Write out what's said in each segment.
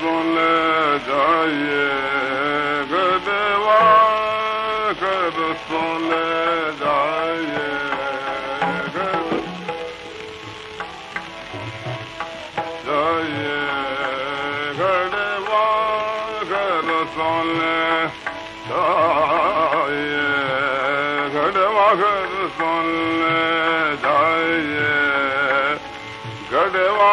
Gadewa, gadewa, gadewa, gadewa, gadewa, gadewa, gadewa, gadewa, gadewa, gadewa, gadewa, gadewa, gadewa,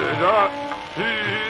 等一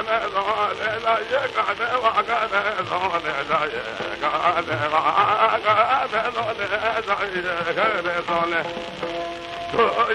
Ya ne gida da kane sonle. Son